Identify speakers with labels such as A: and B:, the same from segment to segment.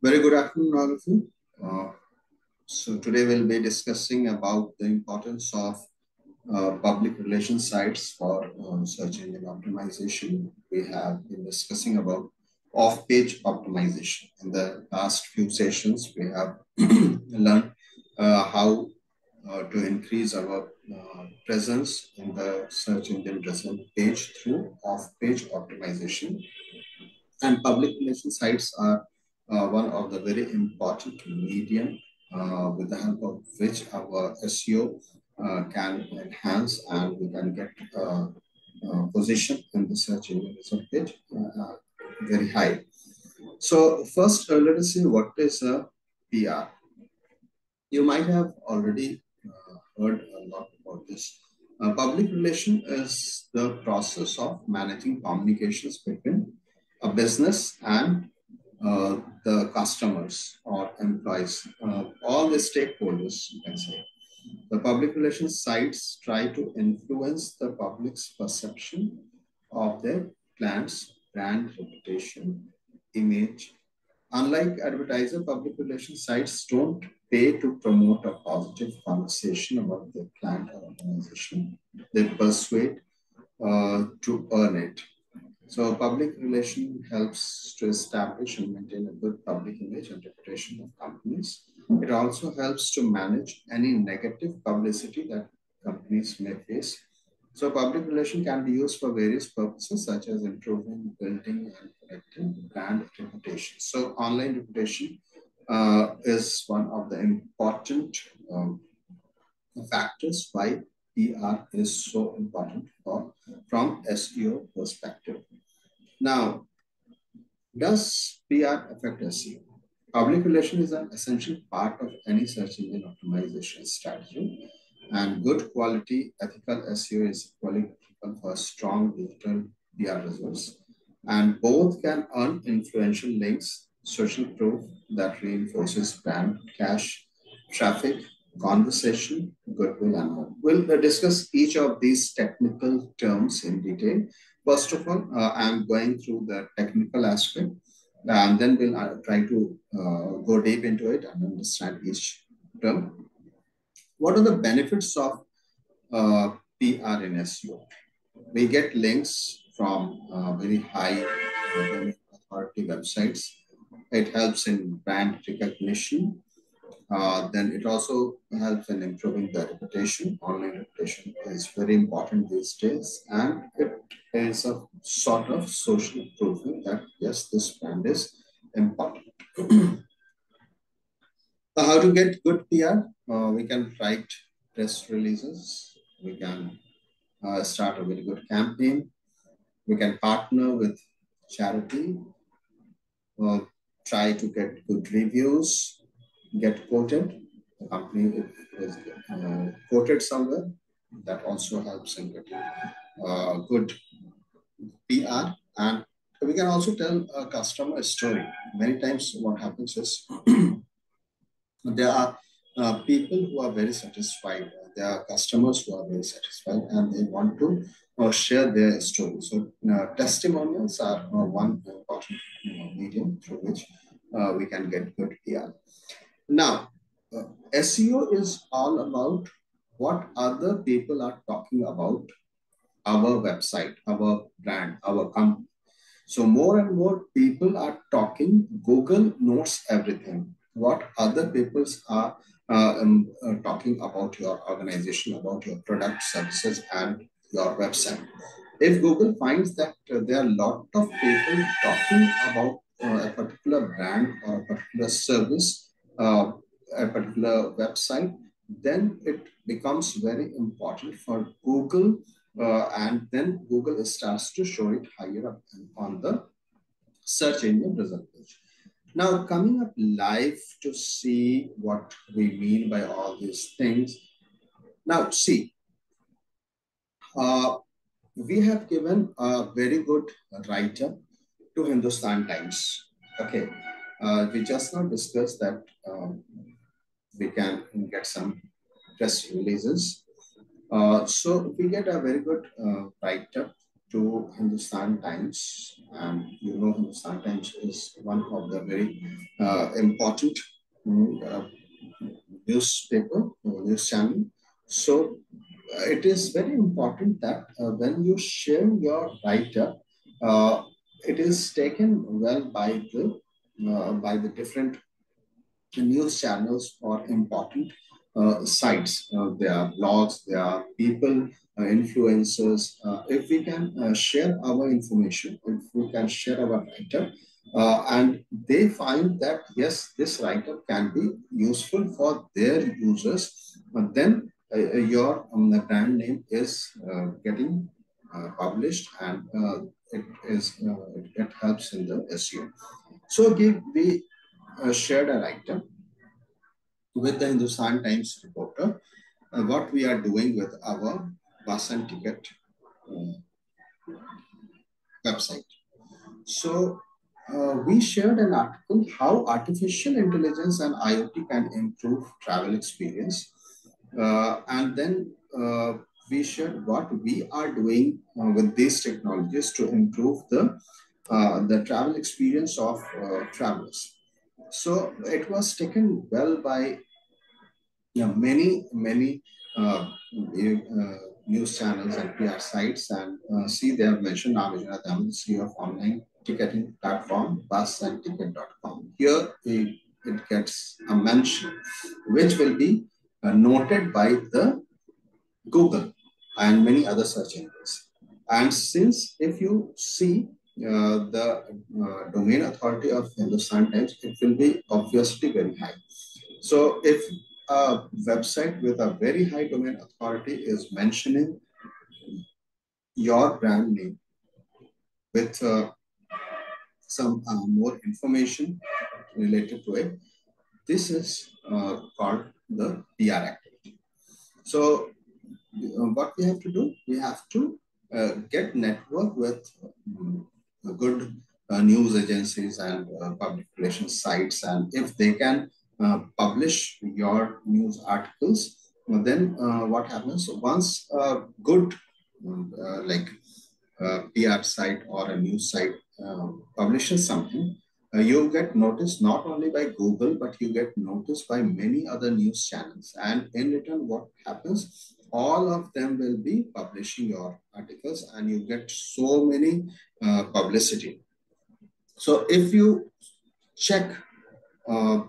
A: Very good afternoon, all of you. Uh, so today we'll be discussing about the importance of uh, public relations sites for uh, search engine optimization. We have been discussing about off-page optimization. In the last few sessions, we have learned uh, how uh, to increase our uh, presence in the search engine result page through off-page optimization. And public relations sites are uh, one of the very important medium uh, with the help of which our SEO uh, can enhance and we can get uh, uh, position in the search engine result page uh, very high. So first, let us see what is a PR. You might have already heard a lot about this. public relation is the process of managing communications between a business and uh, the customers or employees, uh, all the stakeholders, you can say. The public relations sites try to influence the public's perception of their plans, brand reputation, image. Unlike advertiser, public relations sites don't pay to promote a positive conversation about their plant or organization. They persuade uh, to earn it. So public relation helps to establish and maintain a good public image and reputation of companies. It also helps to manage any negative publicity that companies may face. So public relation can be used for various purposes such as improving, building, and protecting brand reputation. So online reputation uh, is one of the important um, factors why PR is so important for, from SEO perspective. Now, does PR affect SEO? Public relation is an essential part of any search engine optimization strategy, and good quality ethical SEO is equally critical for strong digital PR results. And both can earn influential links, social proof that reinforces brand, cash, traffic, conversation, goodwill, and. We'll discuss each of these technical terms in detail First of all, uh, I'm going through the technical aspect, and then we'll uh, try to uh, go deep into it and understand each term. What are the benefits of uh, PR in SEO? We get links from uh, very high authority websites. It helps in brand recognition. Uh, then it also helps in improving the reputation. Online reputation is very important these days, and it is a sort of social proving that yes, this brand is important. how to get good PR? Uh, we can write press releases. We can uh, start a very good campaign. We can partner with charity. Uh, try to get good reviews get quoted, the company is uh, quoted somewhere, that also helps in getting uh, good PR. And we can also tell a customer story. Many times what happens is there are uh, people who are very satisfied. There are customers who are very satisfied and they want to uh, share their story. So uh, testimonials are uh, one important medium through which uh, we can get good PR. Now, uh, SEO is all about what other people are talking about our website, our brand, our company. So more and more people are talking. Google knows everything. What other people are uh, um, uh, talking about your organization, about your product, services, and your website. If Google finds that uh, there are a lot of people talking about uh, a particular brand or a particular service, uh, a particular website, then it becomes very important for Google uh, and then Google starts to show it higher up on the search engine result page. Now coming up live to see what we mean by all these things. Now see, uh, we have given a very good writer to Hindustan Times. Okay, uh, we just now discussed that um, we can get some press releases. Uh, so we get a very good uh, write-up to Hindustan Times, and you know Hindustan Times is one of the very uh, important uh, newspaper, uh, news channel. So it is very important that when you share your write-up, it is taken well by the Uh, by the different news channels or important uh, sites. Uh, there are blogs, there are people, uh, influencers. Uh, if we can uh, share our information, if we can share our write-up, and they find that yes, this write-up can be useful for their users, but then your um, brand name is getting published and it is it helps in the SEO. So give we uh, shared an item with the Hindustan Times reporter uh, what we are doing with our bus and ticket uh, website. So uh, we shared an article how artificial intelligence and IoT can improve travel experience. Uh, and then uh, we shared what we are doing uh, with these technologies to improve the, the travel experience of travelers. So it was taken well by you know, many, many uh, uh, news channels and PR sites. And uh, see, they have mentioned Navijana Daman, CEO of online ticketing platform, busandticket.com. Here it, it gets a mention, which will be uh, noted by the Google and many other search engines. And since if you see uh, the uh, domain authority of Hindustan Times, it will be obviously very high. So if a website with a very high domain authority is mentioning your brand name with uh, some uh, more information related to it, this is uh, called the PR activity. So what we have to do, we have to get network with good uh, news agencies and uh, public relations sites. And if they can uh, publish your news articles, then what happens once a good like PR site or a news site publishes something, uh, you get noticed not only by Google, but you get noticed by many other news channels. And in return, what happens? All of them will be publishing your articles and you get so many uh, publicity. So if you check uh,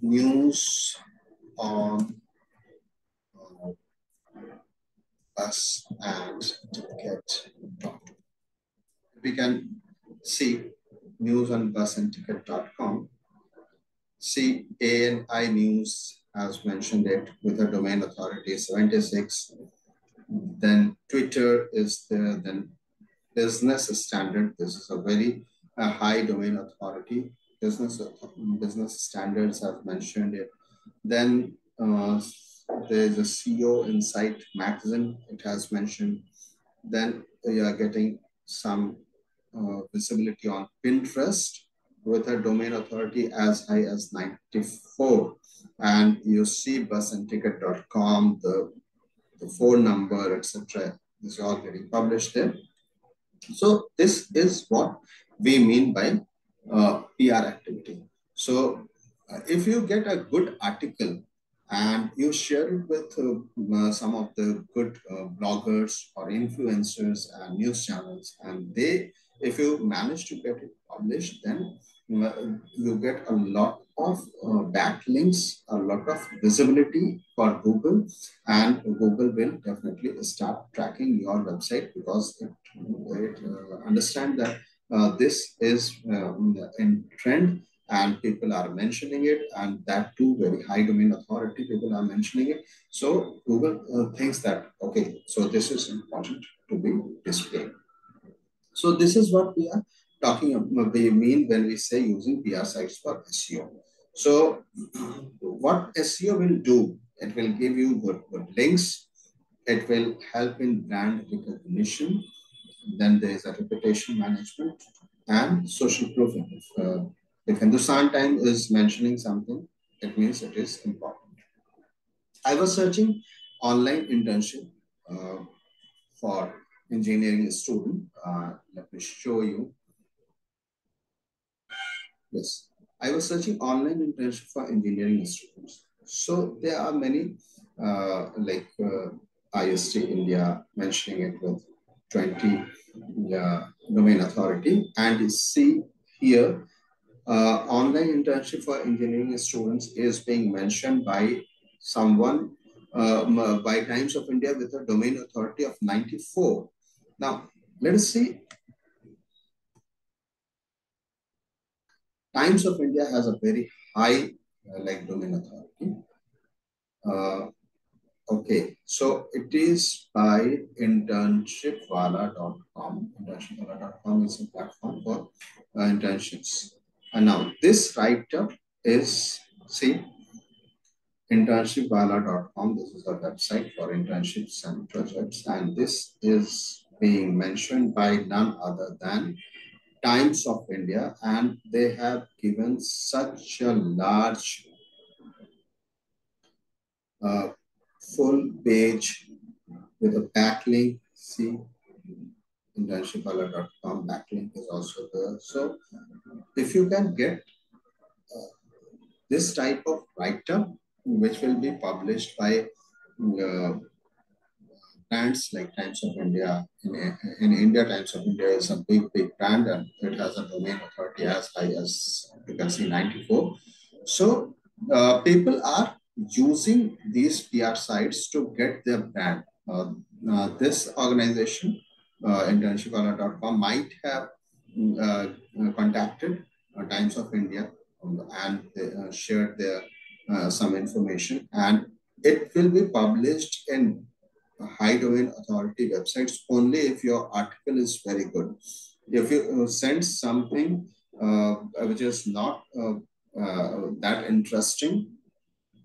A: news on uh, us and ticket we can see news on bus and ticket.com. See ANI News has mentioned it with a domain authority 76. Then Twitter is there, then business standard. This is a very uh, high domain authority. Business, business standards have mentioned it. Then uh, there's a SEO Insight magazine, it has mentioned. Then you are getting some uh, visibility on Pinterest with a domain authority as high as 94. And you see busandticket.com, the, the phone number, etc. Is getting published there. So this is what we mean by uh, PR activity. So uh, if you get a good article and you share it with uh, some of the good uh, bloggers or influencers and news channels, and they, if you manage to get it published, then uh, you get a lot of uh, backlinks, a lot of visibility for Google, and Google will definitely start tracking your website because it, it uh, understand that uh, this is um, in trend and people are mentioning it and that too very high domain authority people are mentioning it. So google uh, thinks that okay so this is important to be displayed. So this is what we are talking about we mean when we say using pr sites for seo so what SEO will do, it will give you good, good links. It will help in brand recognition. Then there is a reputation management and social proof. If, uh, if Hindustan Time is mentioning something, it means it is important. I was searching online internship uh, for engineering student. Uh, let me show you. Yes, I was searching online internship for engineering students. So there are many uh, like uh, IST India mentioning it with 20 uh, domain authority. And you see here, uh, online internship for engineering students is being mentioned by someone uh, by Times of India with a domain authority of 94. Now, let us see. Times of India has a very high uh, like domain authority. Uh, okay, so it is by internshipwala.com. Internshipwala.com is a platform for uh, internships. And now this write-up is, see, internshipwala.com. This is a website for internships and projects. And this is being mentioned by none other than Times of India. And they have given such a large uh, full page with a backlink. See, internshipwala.com backlink is also there. So if you can get uh, this type of write-up which will be published by uh, brands like Times of India. In, in India, Times of India is a big, big brand and it has a domain authority as high as you can see 94. So uh, people are using these PR sites to get their brand. Uh, uh, this organization, uh, internshipwala.com, might have uh, contacted uh, Times of India and they, uh, shared their some information and it will be published in high domain authority websites only if your article is very good. If you uh, send something uh, which is not uh, uh, that interesting,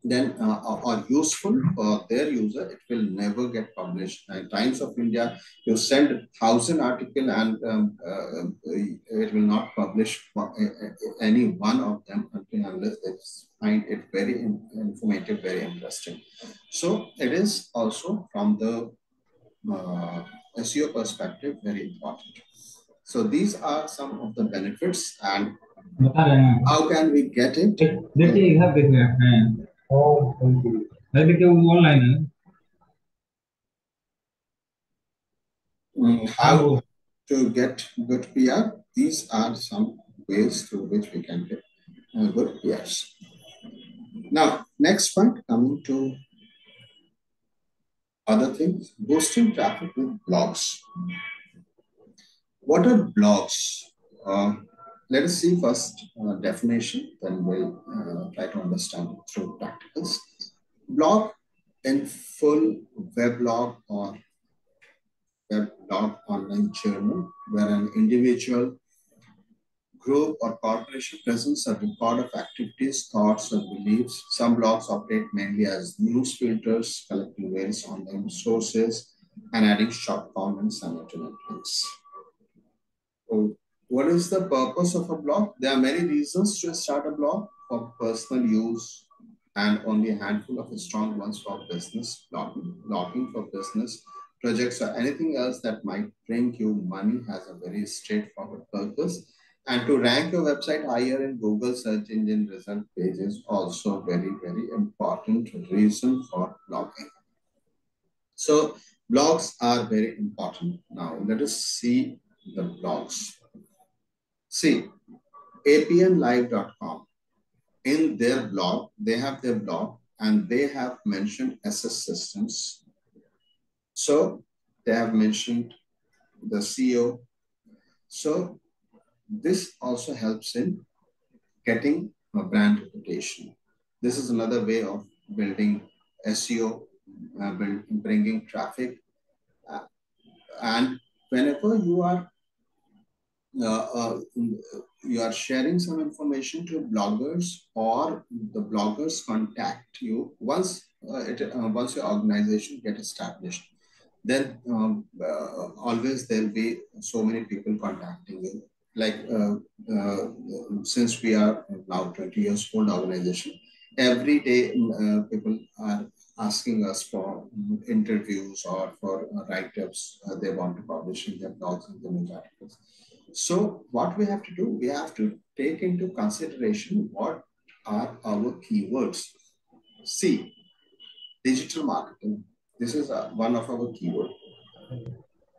A: then uh, or useful for their user, it will never get published. In Times of India, you send thousand article and um, uh, it will not publish any one of them unless they find it very informative, very interesting. So it is also from the uh, SEO perspective very important. So these are some of the benefits and how can we get it?
B: Oh, thank you. Đấy
A: online. How to get good PR? These are some ways through which we can get good PRs. Now, next one, coming to other things, boosting traffic with blogs. What are blogs? Uh, let us see first uh, definition, then we'll uh, try to understand through practicals. Blog in full weblog or weblog online journal where an individual group or corporation presents a record of activities, thoughts, or beliefs. Some blogs operate mainly as news filters, collecting various online sources and adding short comments and internet links. What is the purpose of a blog? There are many reasons to start a blog for personal use and only a handful of strong ones for business blogging. Blogging for business projects or anything else that might bring you money has a very straightforward purpose. And to rank your website higher in Google search engine result page is also very, very important reason for blogging. So blogs are very important. Now let us see the blogs. See, abplive.com, in their blog, they have their blog and they have mentioned SS systems. So they have mentioned the SEO. So this also helps in getting a brand reputation. This is another way of building SEO, uh, bringing traffic. Uh, and whenever you are you are sharing some information to bloggers or the bloggers contact you once uh, it, uh, once your organization get established. Then um, uh, always there'll be so many people contacting you. Like uh, since we are now 20 years old organization every day people are asking us for interviews or for write-ups. Uh, they want to publish in their blogs and their articles. So what we have to do, we have to take into consideration what are our keywords. See, digital marketing. This is uh, one of our keyword.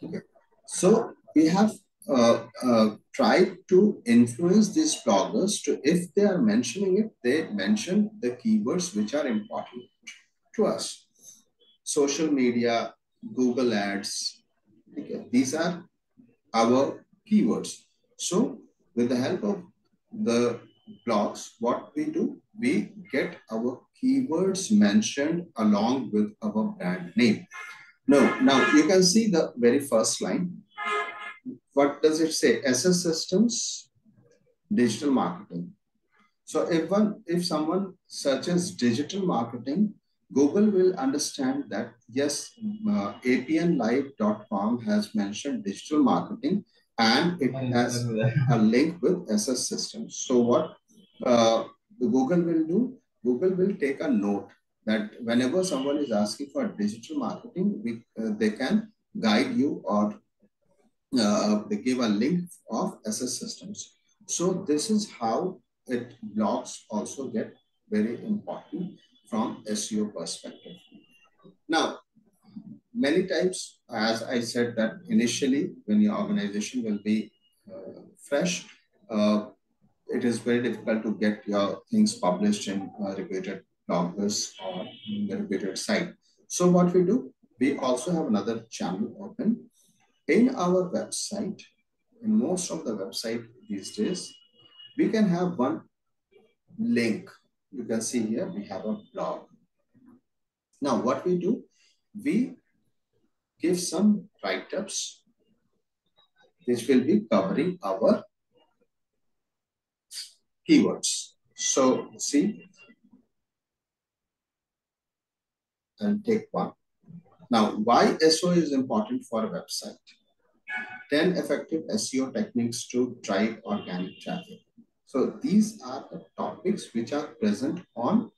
A: Okay. So we have uh, uh, tried to influence these bloggers to, if they are mentioning it, they mention the keywords which are important to us. Social media, Google ads, okay. these are our keywords. So with the help of the blogs, what we do, we get our keywords mentioned along with our brand name. Now, now you can see the very first line. What does it say? SS Systems, digital marketing. So if one, if someone searches digital marketing, Google will understand that yes, uh, abplive.com has mentioned digital marketing and it has a link with SS systems. So what uh, Google will do, Google will take a note that whenever someone is asking for digital marketing, we, uh, they can guide you or uh, they give a link of SS systems. So this is how it blogs also get very important from SEO perspective. Now, many times, as I said that initially when your organization will be uh, fresh, uh, it is very difficult to get your things published in uh, reputed bloggers or the reputed site. So what we do, we also have another channel open. In our website, in most of the website these days, we can have one link. You can see here, we have a blog. Now what we do, we give some write-ups. This will be covering our keywords. So see, and take one. Now, why SEO is important for a website? 10 effective SEO techniques to drive organic traffic. So these are the topics which are present on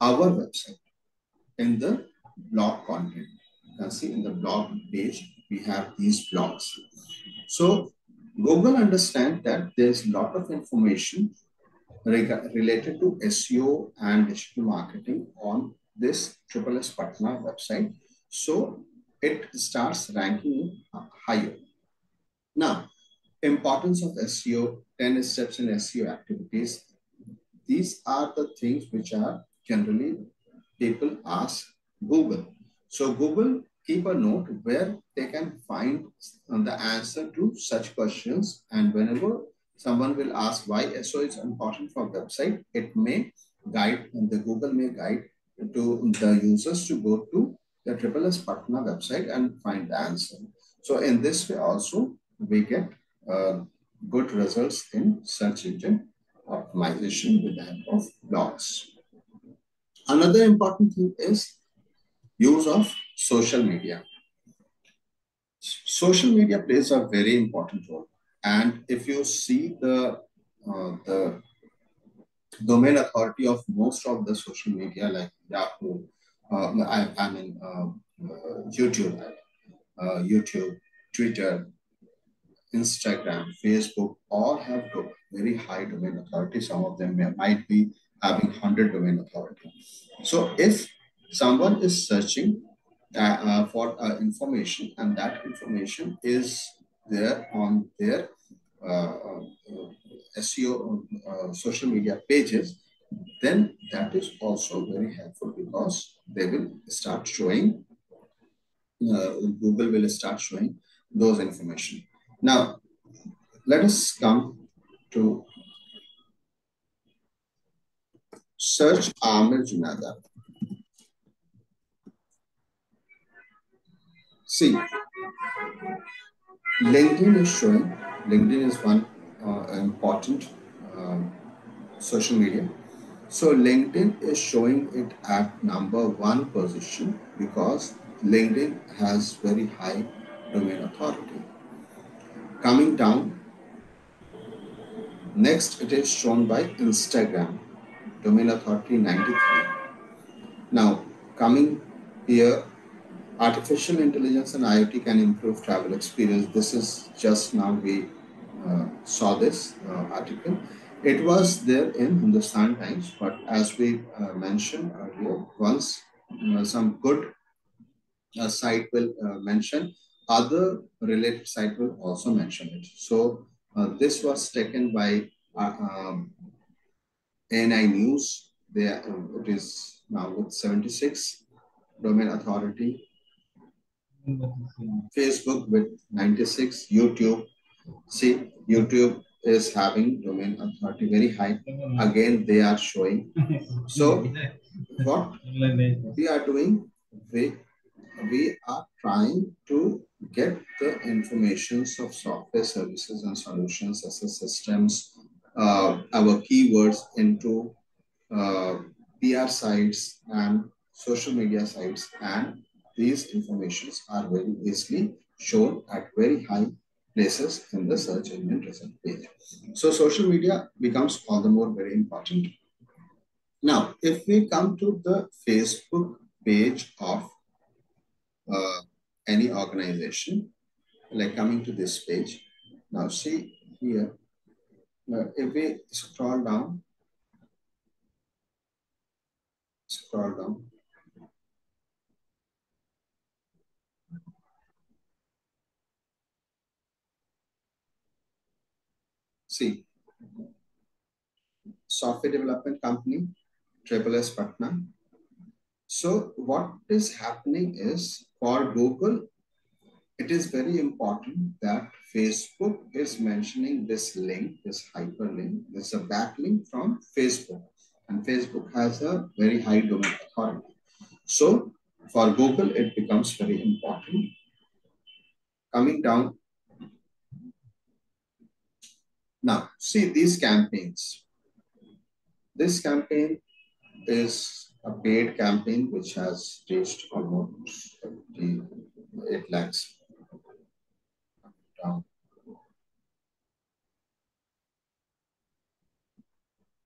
A: our website in the blog content. You can see in the blog page, we have these blogs. So Google understands that there's a lot of information related to SEO and digital marketing on this Triple S Patna website. So it starts ranking higher. Now, importance of SEO, 10 steps in SEO activities. These are the things which are generally people ask Google. So Google keep a note where they can find the answer to such questions. And whenever someone will ask why SEO is important for website, it may guide, and the Google may guide to the users to go to the Triple S Patna website and find the answer. So in this way also, we get uh, good results in search engine optimization with the help of blogs. Another important thing is use of social media. Social media plays a very important role. And if you see the, uh, the domain authority of most of the social media like Yahoo, uh, I, I mean uh, uh YouTube, uh, YouTube, Twitter, Instagram, Facebook, all have very high domain authority. Some of them may, might be having 100 domain authority. So if someone is searching uh, for uh, information and that information is there on their uh, uh, SEO social media pages, then that is also very helpful because they will start showing, Google will start showing those information. Now, let us come to search Aamir. See, LinkedIn is showing, LinkedIn is one uh, important uh, social media. So LinkedIn is showing it at number one position because LinkedIn has very high domain authority. Coming down, next it is shown by Instagram, domain authority 93. Now, coming here, artificial intelligence and IoT can improve travel experience. This is just now we uh, saw this uh, article. It was there in Hindustan Times, but as we uh, mentioned earlier, once uh, some good uh, site will uh, mention, other related site will also mention it. So this was taken by um, ANI News. There, it is now with 76 domain authority. Facebook with 96, YouTube. See, YouTube is having domain authority very high. Again, they are showing. So, what we are doing, we, we are trying to get the informations of software services and solutions, SS systems, uh, our keywords into uh, PR sites and social media sites and these informations are very easily shown at very high places in the search engine result page. So social media becomes all the more very important. Now, if we come to the Facebook page of uh, any organization, like coming to this page, now see here, now if we scroll down, scroll down, See, software development company, Triple S Patna. So what is happening is for Google, it is very important that Facebook is mentioning this link, this hyperlink, this is a backlink from Facebook. And Facebook has a very high domain authority. So for Google, it becomes very important. Coming down now, see these campaigns. This campaign is a paid campaign which has reached almost 8 lakhs.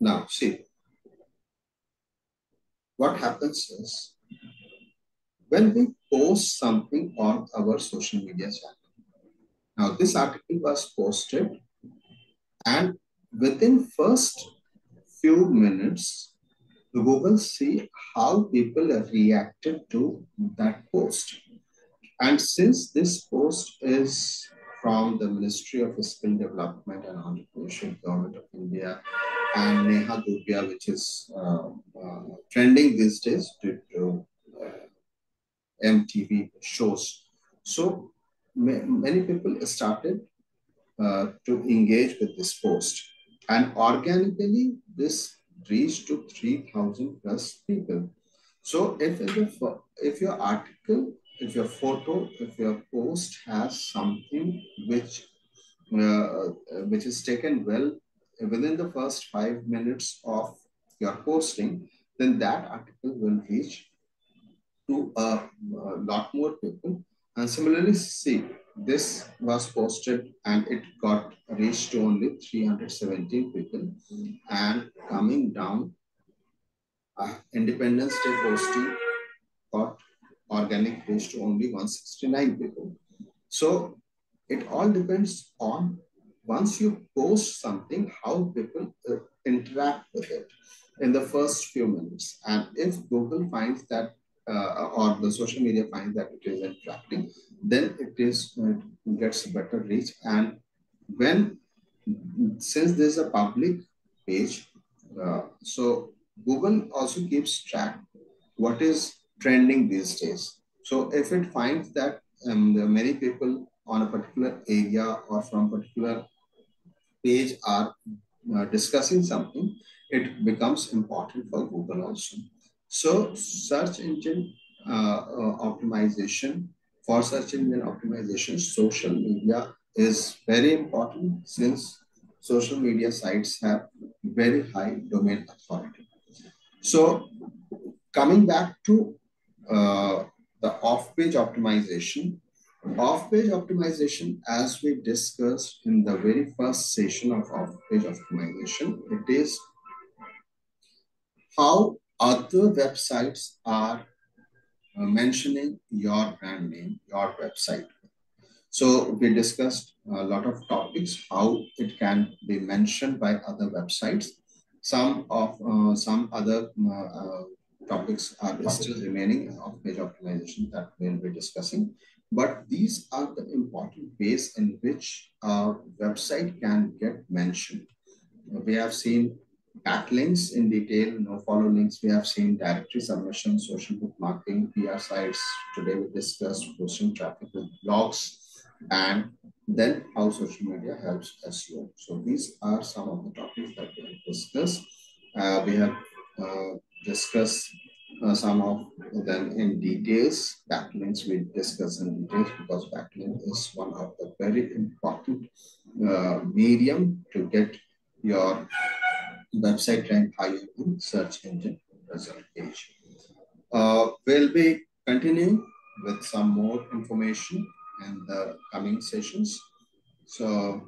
A: Now, see, what happens is when we post something on our social media channel. Now, this article was posted and within first few minutes, Google see how people have reacted to that post. And since this post is from the Ministry of Skill Development and Entrepreneurship, Government of India, and Neha Dhupia, which is uh, uh, trending these days due to uh, MTV shows. So many people started uh, to engage with this post. And organically, this reached to 3,000 plus people. So if, if your article, if your photo, if your post has something which, uh, which is taken well within the first five minutes of your posting, then that article will reach to a, a lot more people. And similarly, see, this was posted and it got reached to only 317 people. And coming down uh, independence day posting got organic reached to only 169 people. So it all depends on once you post something how people uh, interact with it in the first few minutes. And if google finds that uh, or the social media finds that it is attracting, then it is it gets better reach. And when since there's a public page, uh, so Google also keeps track what is trending these days. So if it finds that um, there are many people on a particular area or from particular page are uh, discussing something, it becomes important for Google also. So search engine uh, uh, optimization, for search engine optimization, social media is very important since social media sites have very high domain authority. So coming back to uh, the off-page optimization, off-page optimization, as we discussed in the very first session of off-page optimization, it is how other websites are uh, mentioning your brand name, your website. So we discussed a lot of topics, how it can be mentioned by other websites. Some of uh, some other uh, uh topics are still remaining of page optimization that we'll be discussing. But these are the important ways in which a website can get mentioned. We have seen backlinks in detail, no follow links. We have seen directory submission, social bookmarking, PR sites. Today we discussed posting traffic with blogs and then how social media helps SEO. So these are some of the topics that we have discussed. Uh, we have uh, discussed uh, some of them in details. Backlinks we discuss in details because backlink is one of the very important uh, medium to get your website rank higher in search engine result page. Uh, we'll be continuing with some more information in the coming sessions. So